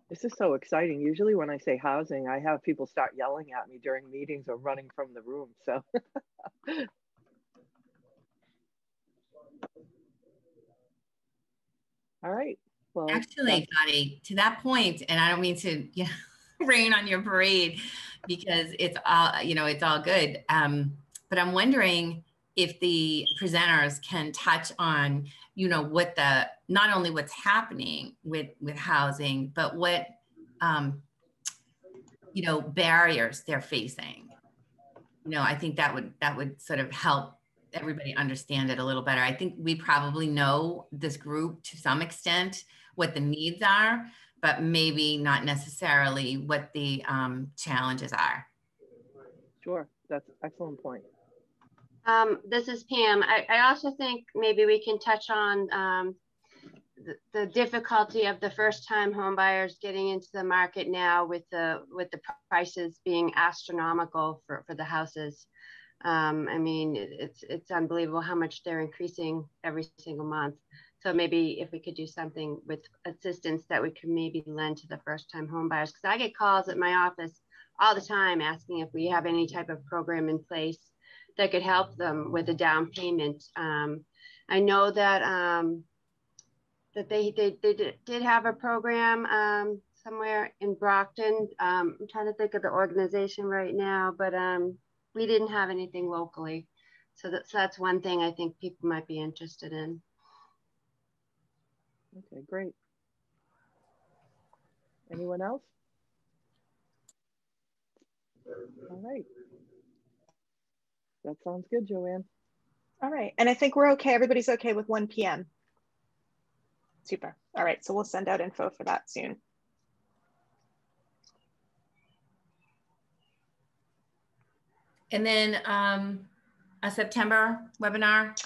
This is so exciting. Usually when I say housing, I have people start yelling at me during meetings or running from the room. So All right. Well, actually, Dottie, to that point, and I don't mean to you know, rain on your parade because it's all you know, it's all good. Um, but I'm wondering if the presenters can touch on you know what the not only what's happening with with housing but what um, you know barriers they're facing. You know i think that would that would sort of help everybody understand it a little better. I think we probably know this group to some extent what the needs are but maybe not necessarily what the um, challenges are. Sure. That's excellent point um, this is Pam. I, I, also think maybe we can touch on um, the, the, difficulty of the first time home buyers getting into the market now with the with the prices being astronomical for, for the houses. Um, I mean, it, it's it's unbelievable how much they're increasing every single month. So maybe if we could do something with assistance that we could maybe lend to the first time home buyers, because I get calls at my office all the time asking if we have any type of program in place that could help them with a down payment. Um, I know that um, that they, they, they did have a program um, somewhere in Brockton. Um, I'm trying to think of the organization right now, but um, we didn't have anything locally. So that's, that's one thing I think people might be interested in. Okay, great. Anyone else? All right. That sounds good, Joanne. All right. And I think we're okay. Everybody's okay with 1 p.m. Super. All right. So we'll send out info for that soon. And then um, a September webinar.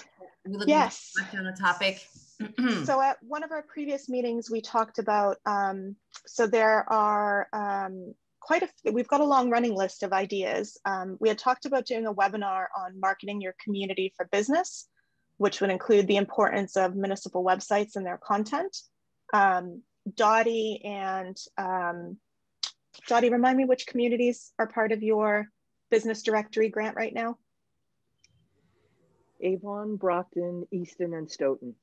yes. On a topic. so at one of our previous meetings, we talked about, um, so there are um, quite a, we've got a long running list of ideas. Um, we had talked about doing a webinar on marketing your community for business, which would include the importance of municipal websites and their content. Um, Dottie and um, Dottie, remind me which communities are part of your business directory grant right now? Avon, Brockton, Easton, and Stoughton.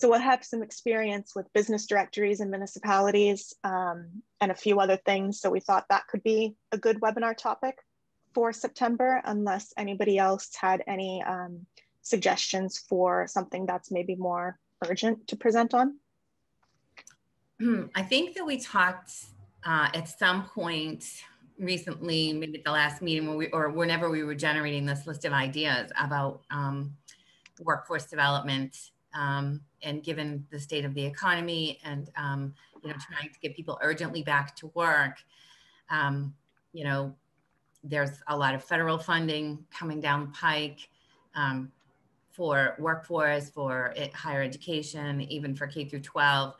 So we'll have some experience with business directories and municipalities um, and a few other things. So we thought that could be a good webinar topic for September, unless anybody else had any um, suggestions for something that's maybe more urgent to present on. Hmm, I think that we talked uh, at some point recently, maybe at the last meeting when we, or whenever we were generating this list of ideas about um, workforce development um, and given the state of the economy and um, you know trying to get people urgently back to work um, you know there's a lot of federal funding coming down the pike um, for workforce for it, higher education even for k through 12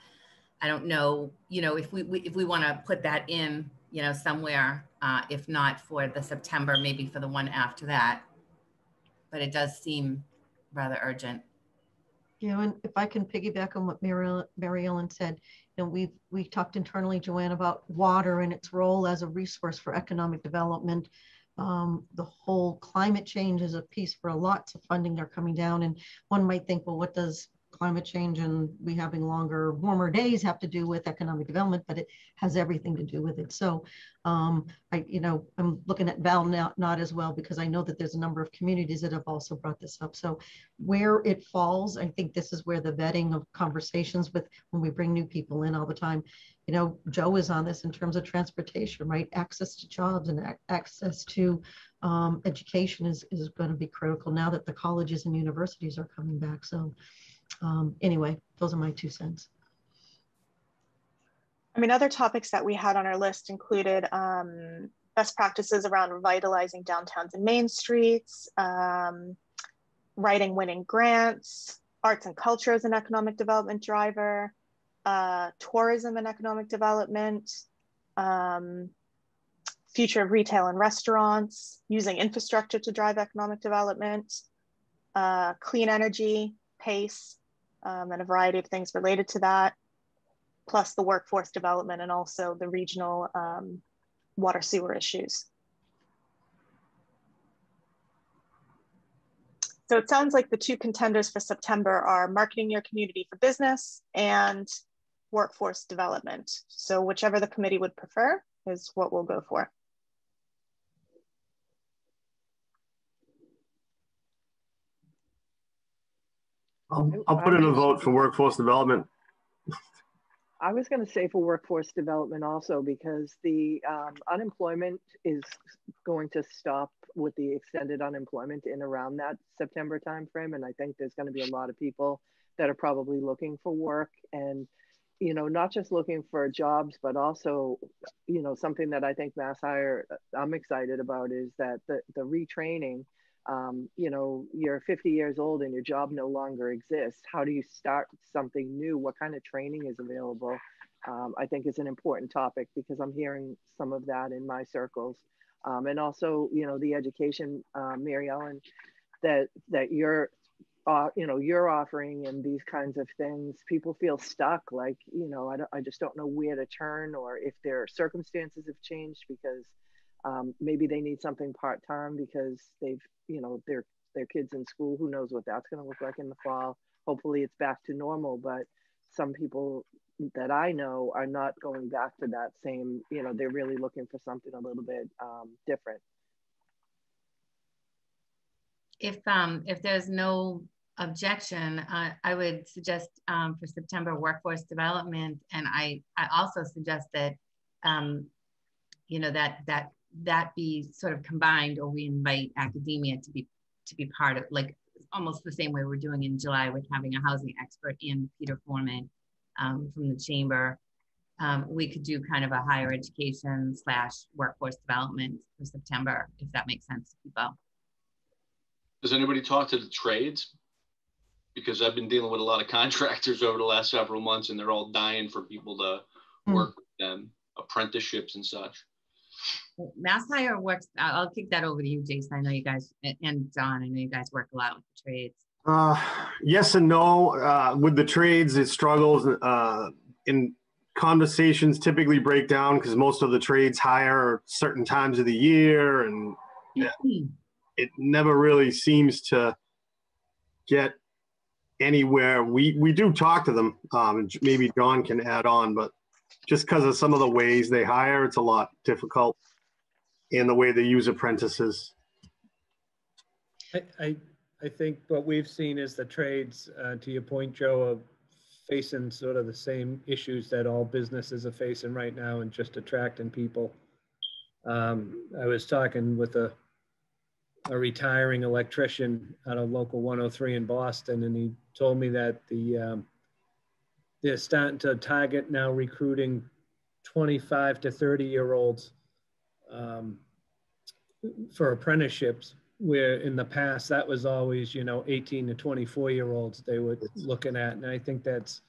i don't know you know if we, we if we want to put that in you know somewhere uh, if not for the september maybe for the one after that. But it does seem rather urgent you know, and if I can piggyback on what Mary, Mary Ellen said, you know, we've we talked internally, Joanne, about water and its role as a resource for economic development. Um, the whole climate change is a piece where lots of funding are coming down, and one might think, well, what does climate change and we having longer, warmer days have to do with economic development, but it has everything to do with it. So um, I, you know, I'm looking at Val not, as well because I know that there's a number of communities that have also brought this up. So where it falls, I think this is where the vetting of conversations with when we bring new people in all the time, you know, Joe is on this in terms of transportation, right? Access to jobs and access to um, education is, is going to be critical now that the colleges and universities are coming back. So um, anyway, those are my two cents. I mean, other topics that we had on our list included um, best practices around revitalizing downtowns and main streets, um, writing winning grants, arts and culture as an economic development driver, uh, tourism and economic development, um, future of retail and restaurants, using infrastructure to drive economic development, uh, clean energy, PACE, um, and a variety of things related to that. plus the workforce development and also the regional um, water sewer issues. So it sounds like the two contenders for September are marketing your community for business and workforce development. So whichever the committee would prefer is what we'll go for. I'll, I'll put in a vote for workforce development. I was going to say for workforce development also because the um, unemployment is going to stop with the extended unemployment in around that September timeframe, and I think there's going to be a lot of people that are probably looking for work and you know not just looking for jobs but also you know something that I think MassHire I'm excited about is that the the retraining um, you know, you're 50 years old and your job no longer exists. How do you start something new? What kind of training is available? Um, I think is an important topic because I'm hearing some of that in my circles. Um, and also, you know, the education, uh, Mary Ellen, that that you're, uh, you know, you're offering and these kinds of things. People feel stuck, like you know, I, I just don't know where to turn or if their circumstances have changed because um, maybe they need something part time because they've, you know, their their kids in school. Who knows what that's going to look like in the fall? Hopefully, it's back to normal. But some people that I know are not going back to that same. You know, they're really looking for something a little bit um, different. If um, if there's no objection, uh, I would suggest um, for September workforce development, and I I also suggest that um, you know that that that be sort of combined or we invite academia to be to be part of like almost the same way we're doing in July with having a housing expert and Peter Forman um, from the chamber. Um, we could do kind of a higher education slash workforce development for September, if that makes sense to people. Does anybody talk to the trades? Because I've been dealing with a lot of contractors over the last several months and they're all dying for people to mm. work with them, apprenticeships and such. MassHire works. I'll kick that over to you, Jason. I know you guys and John. I know you guys work a lot with the trades. Uh, yes and no. Uh, with the trades, it struggles. Uh, in conversations, typically break down because most of the trades hire certain times of the year, and mm-hmm. it never really seems to get anywhere. We we do talk to them. Um, maybe John can add on, but just because of some of the ways they hire, it's a lot difficult in the way they use apprentices. I, I, I think what we've seen is the trades, uh, to your point, Joe, of facing sort of the same issues that all businesses are facing right now and just attracting people. Um, I was talking with a, a retiring electrician out of local 103 in Boston, and he told me that the um, they're starting to target now recruiting 25 to 30 year olds um, for apprenticeships where in the past that was always you know 18 to 24 year olds they were looking at. And i think that's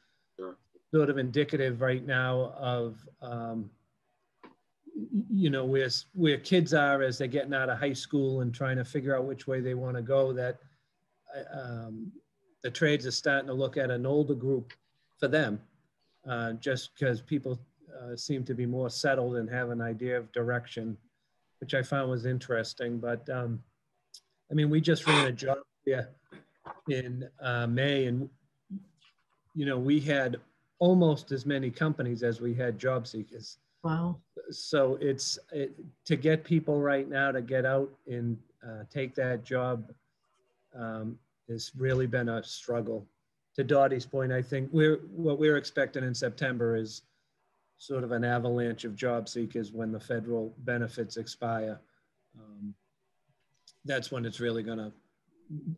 sort of indicative right now of um, you know where where kids are as they're getting out of high school and trying to figure out which way they want to go that um, the trades are starting to look at an older group for them uh, just because people uh, seem to be more settled and have an idea of direction, which I found was interesting. But um, I mean, we just ran a job yeah, in uh, May, and you know, we had almost as many companies as we had job seekers. Wow. So it's it, to get people right now to get out and uh, take that job um, has really been a struggle. To Dottie's point, I think we're what we're expecting in September is sort of an avalanche of job seekers when the federal benefits expire. Um, that's when it's really going to,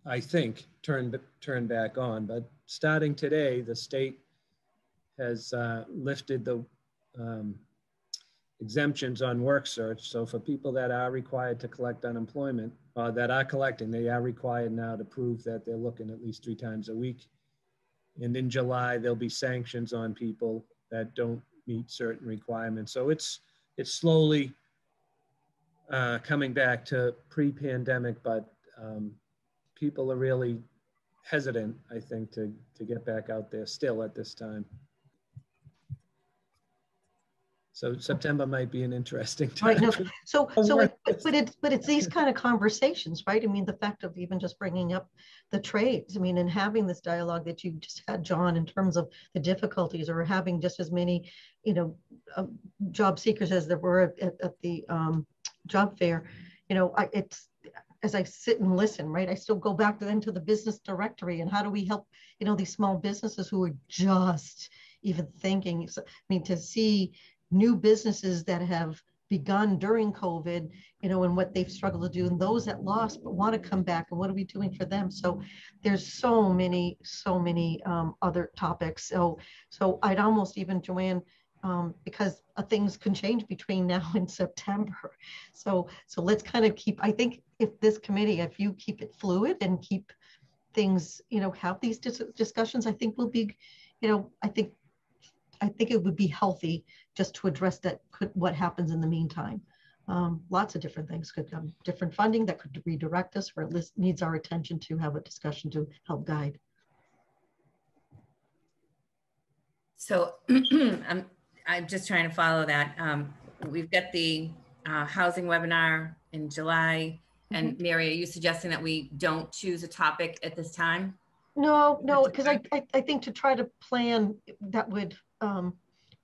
I think, turn turn back on. But starting today, the state has uh, lifted the um, exemptions on work search. So for people that are required to collect unemployment, uh, that are collecting, they are required now to prove that they're looking at least three times a week. And in July, there'll be sanctions on people that don't meet certain requirements. So it's it's slowly uh, coming back to pre-pandemic, but um, people are really hesitant, I think, to to get back out there still at this time. So September might be an interesting Right, time. no, So, Oh, so, it- but, it's, but it's these kind of conversations, right? I mean, the fact of even just bringing up the trades, I mean, and having this dialogue that you just had, John, in terms of the difficulties or having just as many, you know, um, job seekers as there were at, at the um, job fair, you know, I, it's, as I sit and listen, right, I still go back to then to the business directory and how do we help, you know, these small businesses who are just even thinking, so, I mean, to see new businesses that have begun during COVID, you know, and what they've struggled to do, and those that lost but want to come back, and what are we doing for them? So there's so many, so many um, other topics. So, so I'd almost even Joanne, um, because uh, things can change between now and September. So, so let's kind of keep. I think if this committee, if you keep it fluid and keep things, you know, have these dis- discussions, I think we'll be, you know, I think I think it would be healthy just to address that could what happens in the meantime. Um, lots of different things could come, different funding that could redirect us, or at least needs our attention to have a discussion to help guide. So I'm, I'm just trying to follow that. Um, we've got the uh, housing webinar in July. And Mary, are you suggesting that we don't choose a topic at this time? No, no, because I, I, I think to try to plan that would, um,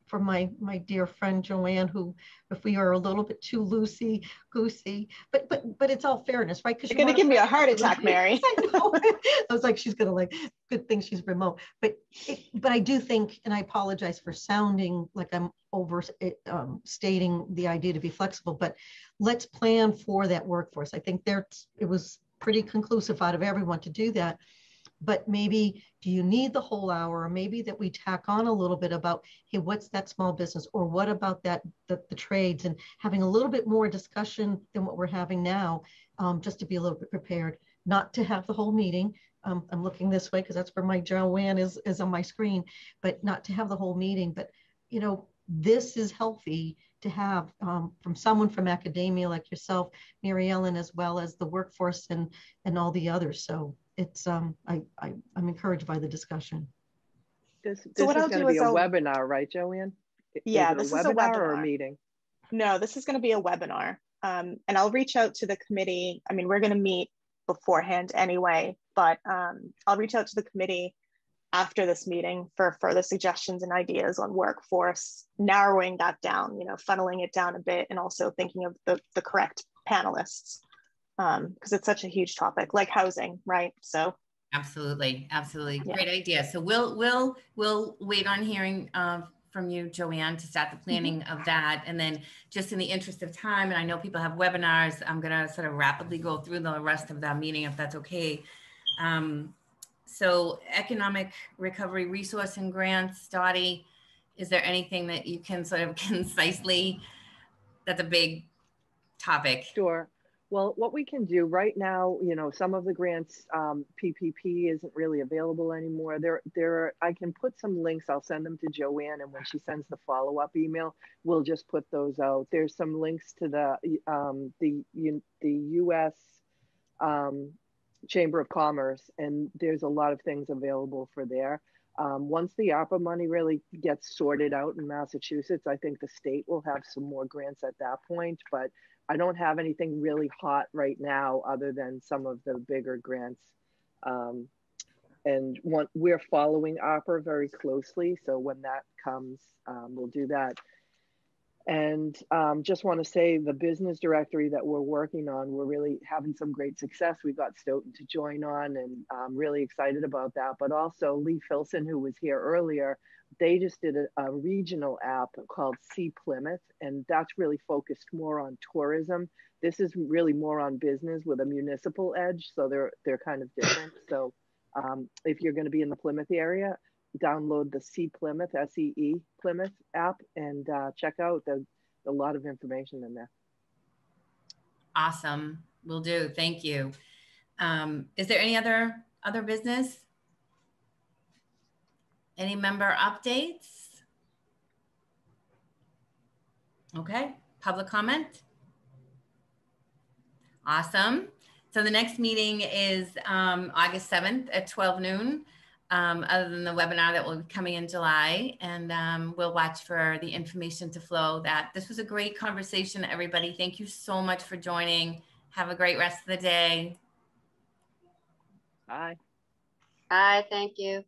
for my, my dear friend Joanne, who, if we are a little bit too loosey goosey, but, but, but it's all fairness, right? Because You're you gonna give me a heart attack, Mary. I know. I was like, she's gonna like, good thing she's remote, but, it- but I do think, and I apologize for sounding like I'm over um, stating the idea to be flexible, but let's plan for that workforce. I think there's, it was pretty conclusive out of everyone to do that but maybe do you need the whole hour? Or maybe that we tack on a little bit about hey what's that small business? Or what about that the, the trades? And having a little bit more discussion than what we're having now um, just to be a little bit prepared not to have the whole meeting. Um, i'm looking this way because that's where my joanne is is on my screen but not to have the whole meeting. But you know this is healthy to have um, from someone from academia like yourself mary ellen as well as the workforce and and all the others. So it's um I, I I'm encouraged by the discussion. This, So this what is I'll going do to be is a I'll- webinar, right, Joanne? I- Yeah, it this is a a webinar or a meeting? No, this is going to be a webinar. Um, and I'll reach out to the committee. I mean, we're going to meet beforehand anyway, but um, I'll reach out to the committee after this meeting for further suggestions and ideas on workforce, narrowing that down, you know, funneling it down a bit and also thinking of the, the correct panelists because it's such a huge topic like housing, right? So Absolutely, absolutely. Yeah. Great idea. So we'll, we'll, we'll wait on hearing uh, from you, Joanne, to start the planning of that. And then just in the interest of time, and I know people have webinars, I'm gonna sort of rapidly go through the rest of that meeting if that's okay. Um, So economic recovery resource and grants, Dottie, is there anything that you can sort of concisely, that's a big topic. Sure. Well, what we can do right now, you know, some of the grants, um, PPP isn't really available anymore. There, there, Are, I can put some links. I'll send them to Joanne, and when she sends the follow-up email, we'll just put those out. There's some links to the um, the the U.S. Um, Chamber of Commerce, and there's a lot of things available for there. Um, once the ARPA money really gets sorted out in Massachusetts, I think the state will have some more grants at that point. But I don't have anything really hot right now other than some of the bigger grants. Um, and one, we're following ARPA very closely. So when that comes, um, we'll do that. And um, just want to say the business directory that we're working on, we're really having some great success. We got Stoughton to join on and I'm really excited about that. But also Lea Filson, who was here earlier, they just did a, a regional app called See Plymouth, and that's really focused more on tourism. This is really more on business with a municipal edge, so they're they're kind of different. So um, if you're going to be in the Plymouth area, download the See Plymouth S E E Plymouth app and uh, check out the a lot of information in there. Awesome. Will do. Thank you. Um, is there any other other business? Any member updates? Okay, public comment? Awesome. So the next meeting is um, August 7th at 12 noon. Um, other than the webinar that will be coming in July. And um, we'll watch for the information to flow that this was a great conversation, everybody. Thank you so much for joining. Have a great rest of the day. Bye. Bye, thank you.